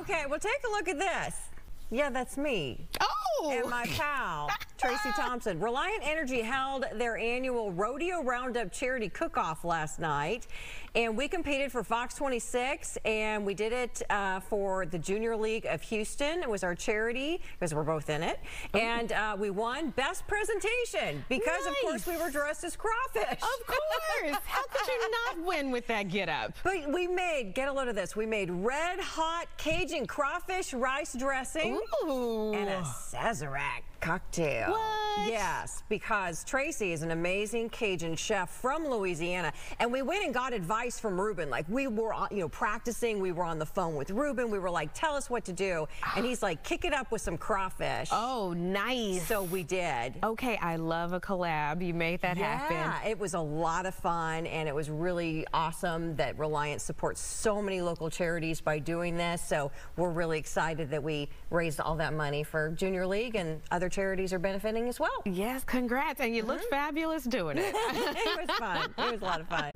Okay, well, take a look at this. Yeah, that's me. Oh! And my pal, Tracy Thompson. Reliant Energy held their annual Rodeo Roundup charity cook-off last night. And we competed for Fox 26, and we did it uh, for the Junior League of Houston. It was our charity, because we're both in it. Oh. And uh, we won Best Presentation, because, of course, we were dressed as crawfish. Of course. How could you not win with that get up? But we made, get a load of this, we made red hot Cajun crawfish rice dressing. Ooh. and a Sazerac cocktail. What? Yes, because Tracy is an amazing Cajun chef from Louisiana, and we went and got advice from Ruben. Like we were, uh, you know, practicing. We were on the phone with Ruben. We were like, "Tell us what to do," and he's like, "Kick it up with some crawfish." Oh, nice. So we did. Okay, I love a collab. You made that happen. Yeah, it was a lot of fun, and it was really awesome that Reliant supports so many local charities by doing this. So we're really excited that we raised all that money for Junior League, and other charities are benefiting as well. Yes, congrats. And you looked mm-hmm. fabulous doing it. it was fun. It was a lot of fun.